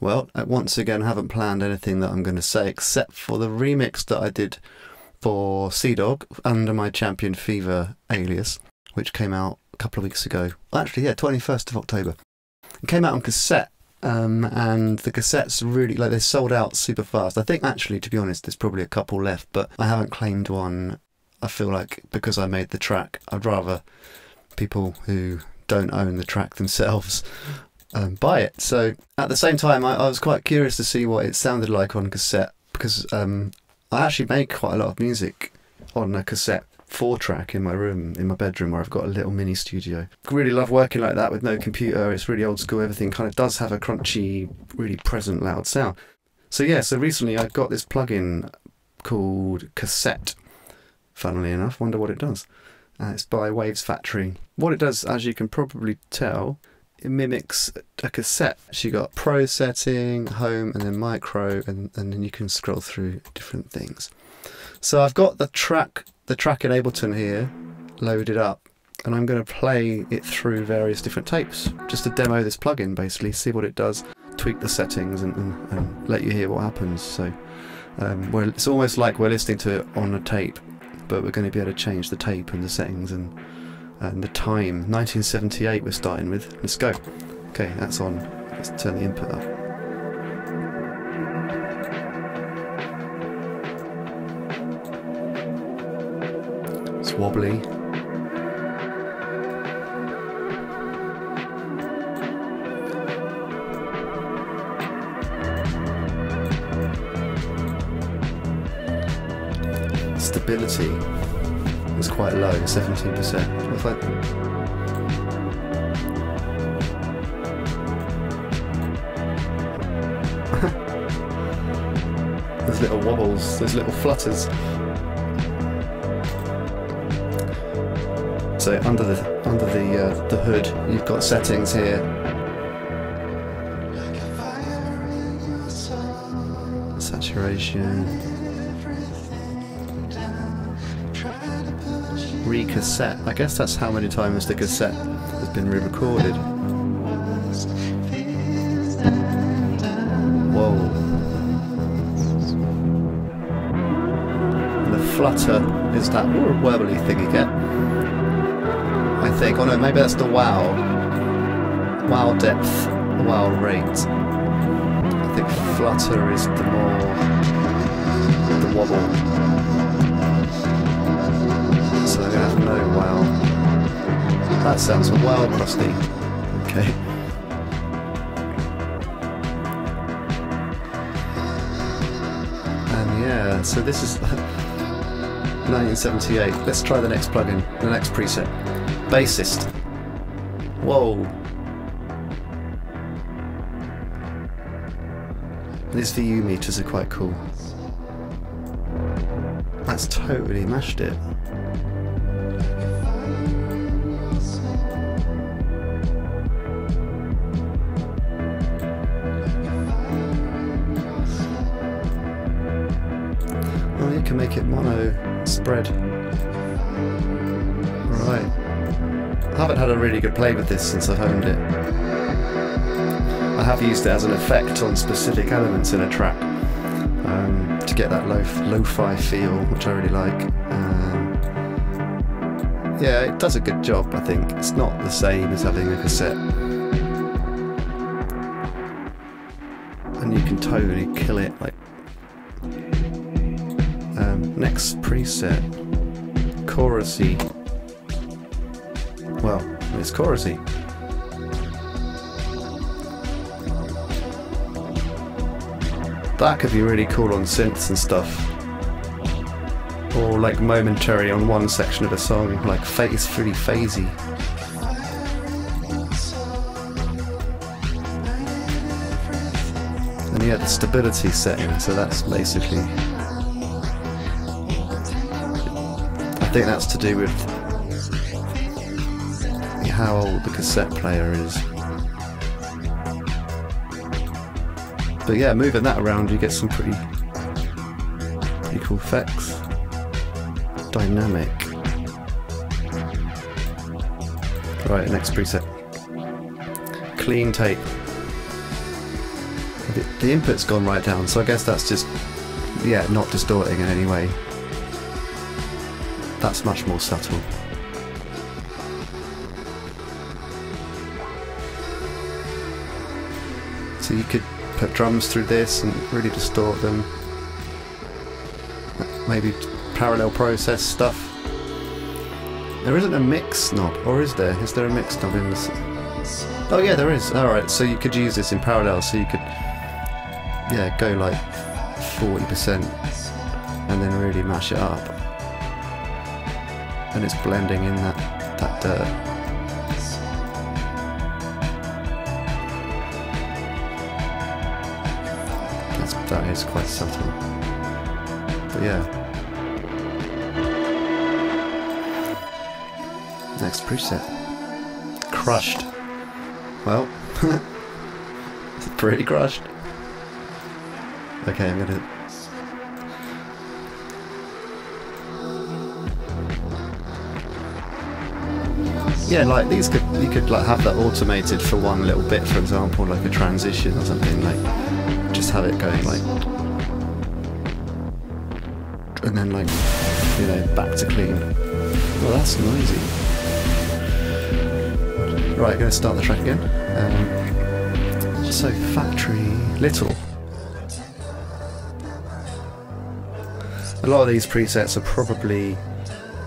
Well, I once again haven't planned anything that I'm going to say except for the remix that I did for Seadog under my Champion Fever alias, which came out a couple of weeks ago. Actually, yeah, 21st of October. It came out on cassette, um, and the cassettes really like they sold out super fast. I think actually, to be honest, there's probably a couple left, but I haven't claimed one. I feel like because I made the track, I'd rather people who don't own the track themselves um, buy it. So at the same time, I, I, was quite curious to see what it sounded like on cassette because um, I actually make quite a lot of music on a cassette four track in my room, in my bedroom, where I've got a little mini studio. Really love working like that with no computer. It's really old school. Everything kind of does have a crunchy, really present, loud sound. So yeah, so recently I got this plugin called Cassette. Funnily enough, wonder what it does. Uh, it's by Wavesfactory. What it does, as you can probably tell, it mimics a cassette. She got pro setting, home, and then micro, and, and then you can scroll through different things. So I've got the track, the track in Ableton here, loaded up, and I'm going to play it through various different tapes, just to demo this plugin, basically, see what it does, tweak the settings, and, and, and let you hear what happens. So um, it's almost like we're listening to it on a tape, but we're going to be able to change the tape and the settings and and the time. 1978 we're starting with. Let's go. Okay that's on. Let's turn the input up. It's wobbly. Stability quite low, 17%. If I, there's little wobbles, there's little flutters. So under the under the uh, the hood, you've got settings here. Saturation. Re-cassette. I guess that's how many times the cassette has been re-recorded. Whoa. The flutter is that warbly thing again. I think. Oh no, maybe that's the wow. Wow depth, wow rate. I think flutter is the more the wobble. No, wow. That sounds wild, Rusty. Okay. And yeah, so this is 1978. Let's try the next plugin, the next preset. Bassist. Whoa. These VU meters are quite cool. That's totally mashed it. Can make it mono spread. Right. I haven't had a really good play with this since I've owned it. I have used it as an effect on specific elements in a track um, to get that lo- lo-fi feel, which I really like. Um, yeah, it does a good job, I think. It's not the same as having a cassette. And you can totally kill it, like Next preset, chorusy. Well, it's chorusy. That could be really cool on synths and stuff. Or like momentary on one section of a song, like it's really phasey. And yeah, the stability setting, so that's basically think that's to do with how old the cassette player is. But yeah, moving that around you get some pretty, pretty cool effects. Dynamic. Right, next preset. Clean tape. The, the input's gone right down, so I guess that's just, yeah, not distorting in any way. That's much more subtle. So you could put drums through this and really distort them. Maybe parallel process stuff. There isn't a mix knob, or is there? Is there a mix knob in this? Oh yeah, there is. Alright, so you could use this in parallel, so you could, yeah, go like 40% and then really mash it up. And it's blending in that, that dirt. That's, that is quite subtle. But yeah. Next preset. Crushed. Well, pretty crushed. Okay, I'm gonna. Yeah, like these could you could like have that automated for one little bit, for example, like a transition or something. Like just have it going like, and then like you know back to clean. Well, that's noisy. Right, to start the track again. Um, so, factory little. A lot of these presets are probably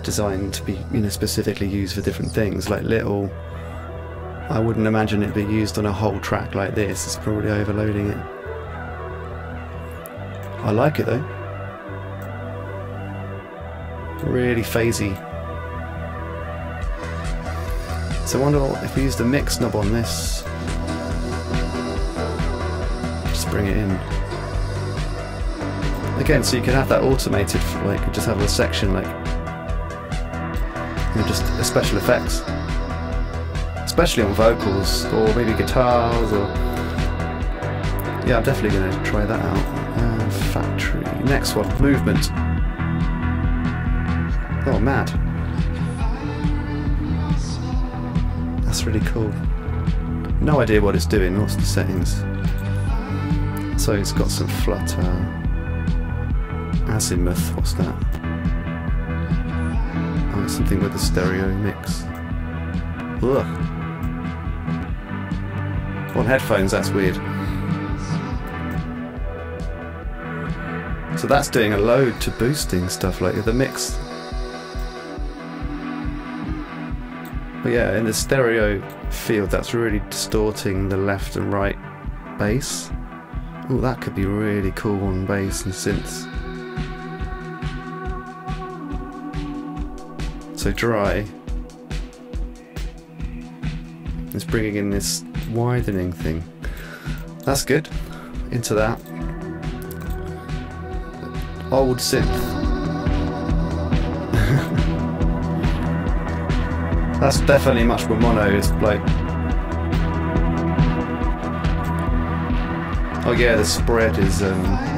designed to be, you know, specifically used for different things. Like little, I wouldn't imagine it be used on a whole track like this. It's probably overloading it. I like it though. Really phasey. So I wonder if we use the mix knob on this. Just bring it in. Again, so you can have that automated, like just have a section like, you know, just special effects. Especially on vocals, or maybe guitars, or... Yeah, I'm definitely going to try that out. Uh, factory. Next one, movement. Oh, mad. That's really cool. No idea what it's doing, what's the settings? So it's got some flutter. Azimuth, what's that? Something with the stereo mix. Ugh. On headphones, that's weird. So that's doing a load to boosting stuff like the mix But yeah, in the stereo field, that's really distorting the left and right bass. Oh, that could be really cool on bass and synths. So dry It's bringing in this widening thing. That's good. Into that. Old synth. That's definitely much more mono. It's like, oh yeah, the spread is. Um,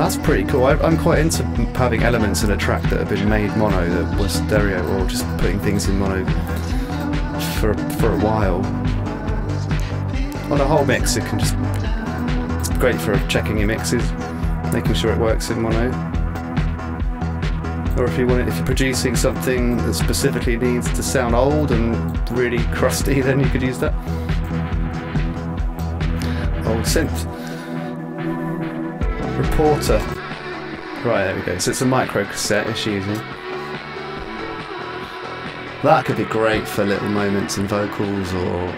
that's pretty cool. I, am quite into having elements in a track that have been made mono that was stereo, or just putting things in mono for for a while. On a whole mix, it can just it's great for checking your mixes, making sure it works in mono or if you want it, if you're producing something that specifically needs to sound old and really crusty, then you could use that. Old synth. Right, there we go. So it's a micro cassette it's using. That could be great for little moments in vocals or,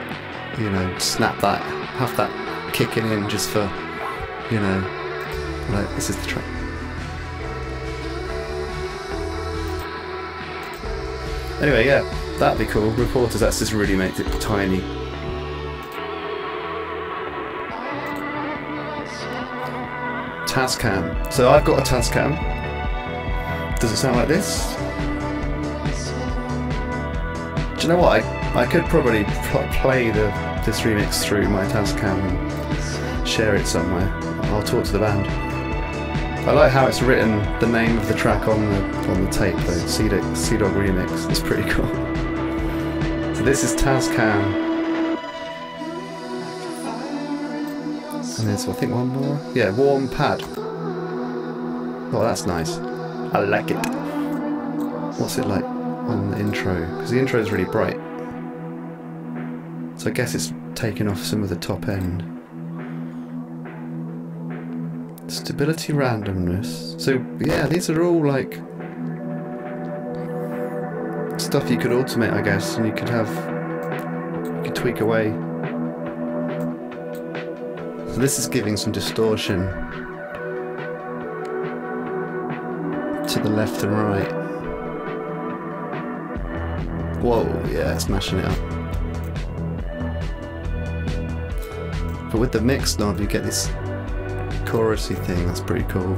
you know, snap that, have that kicking in just for, you know, like this is the track. Anyway, yeah, that'd be cool. Reporters, that's just really makes it tiny. Tascam. So I've got a Tascam. Does it sound like this? Do you know what? I, I could probably pl play the, this remix through my Tascam and share it somewhere. I'll talk to the band. I like how it's written the name of the track on the on the tape though. Seadog Remix. It's pretty cool. So this is Tascam. And there's, I think, one more. Yeah, warm pad. Oh, that's nice. I like it. What's it like on the intro? Because the intro is really bright. So I guess it's taken off some of the top end. Stability randomness. So yeah, these are all like stuff you could automate, I guess, and you could have you could tweak away. So this is giving some distortion to the left and right. Whoa, yeah, smashing it up. But with the mix knob, you get this chorusy thing. That's pretty cool.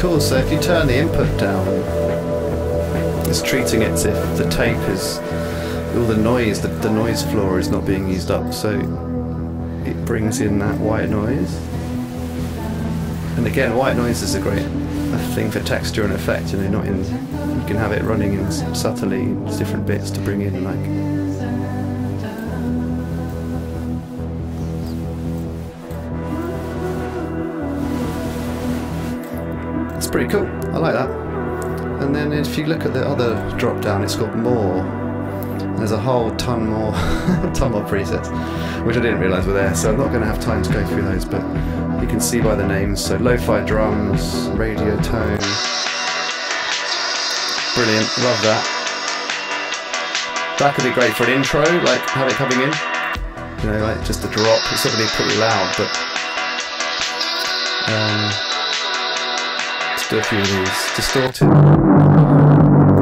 Cool. So if you turn the input down, it's treating it as if the tape is all the noise. The, the noise floor is not being used up. So it brings in that white noise. And again, white noise is a great thing for texture and effect. You know, not in you can have it running in subtly in different bits to bring in like. It's pretty cool. I like that. And then if you look at the other drop down, it's got more. There's a whole ton more, ton more presets, which I didn't realise were there. So I'm not going to have time to go through those, but you can see by the names. So lo-fi drums, radio tone. Brilliant, love that. That could be great for an intro, like have it coming in. You know, like just a drop. It's not going to be pretty loud, but um, of these. Distorted.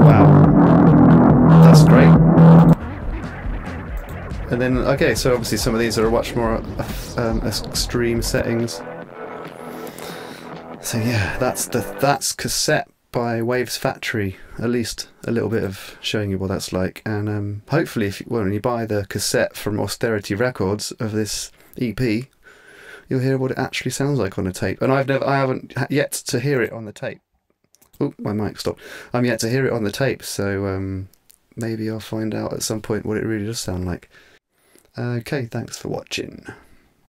Wow, that's great. And then, okay, so obviously some of these are much more um, extreme settings. So yeah, that's the that's cassette by Wavesfactory. At least a little bit of showing you what that's like, and um, hopefully, if you, well, when you buy the cassette from Austerity Records of this EP, you'll hear what it actually sounds like on a tape. And I've never, I haven't yet to hear it on the tape. Oh, my mic stopped. I'm yet to hear it on the tape, so um, maybe I'll find out at some point what it really does sound like. Okay, thanks for watching.